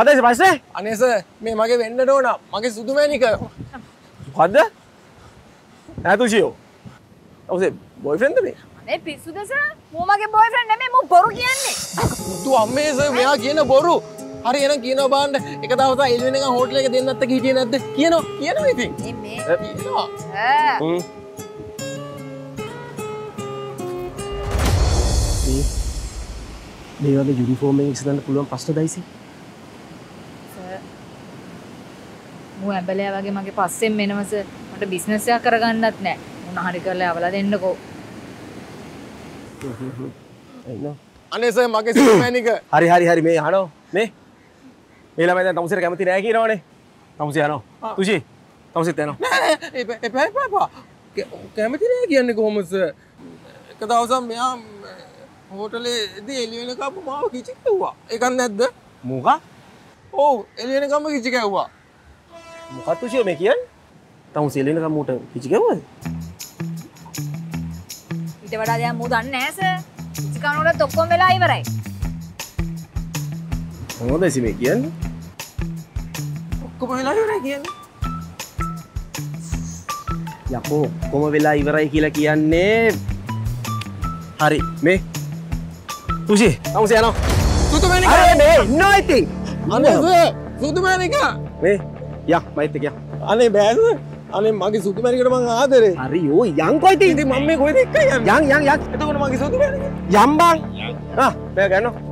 පදේශ ප්‍රශ්නේ අනේස මේ මගේ වෙන්නට ඕන. මගේ සුදුමෑනික මොකද්ද? ඇතුෂියෝ ඔසේ බොයිෆ්‍රෙන්ඩ් මේ? අනේ පිස්සු දෙස මූ මගේ බොයිෆ්‍රෙන්ඩ් නෙමෙයි මූ බොරු කියන්නේ. තු අම්මේස මෙයා කියන බොරු. හරි එන කියන බාන්ඩ එක දවස එල්වෙන එක හෝටල එක දෙන්නත්ත කීටිය නැද්ද? කියනවා කියනවා ඉතින්. මේ මේ. කියනවා. මේ වගේ යුනිෆෝර්ම් එකක් ඉස්සරන්න පුළුවන් ප්‍රශ්න දයිසි මූ ඇබලයා වගේ මගේ පස්සෙන් මෙනවස මට බිස්නස් එකක් කරගන්නත් නෑ. මොන හරි කරලා අවලා දෙන්නකෝ. අනේස මගේ සුදුමෑනික හරි හරි හරි මේ අහනෝ මේ? මේ ළමයි දැන් තමුසේට කැමති නැහැ කියනවනේ. තමුසේ යනවා තුෂි තමුසෙත් යනවා එපා එපා කැමතිනය කියන්නේ කොහොමස එක දවසම් මෙයා හෝටලේ ද එලිවෙනකාපු මාව කිචිකව්වා එකන්න නැද්ද? මොකක්? ඕ එලිවෙනකම්ම කිචි කැව්වා මොකක් තුෂියෝ මේ කියන්නේ තමුසේ එළිනකම් මූට කිචි ගැව්වද ඊට වඩා දෙයක් මූ දන්නේ නෑ සර් ඉස්කවුන්ට් ඔක්කොම වෙලා ඉවරයි. මොකද ඉසි මේ කියන්නේ? ඔක්කොම වෙලා ඉවරයි කියන්නේ. යකෝ කොම වෙලා ඉවරයි කියලා කියන්නේ. හරි මේ. තුෂි තමුසේ යනවා අර මේ ඉන්නවා ඉතින්. අනේස සුතුමැනික මේ යක් මයිත් එක යක් අනේ බෑස අනේ මගේ සුතුමැනිකට මං ආදරේ. හරි යෝ යංකෝ ඉතින් ඉතින්? මම මේ කොහෙද එක්ක යන් යන් යන් එතකොට මගේ සුතුමැනික යම් බං ආ බෑ ගන්න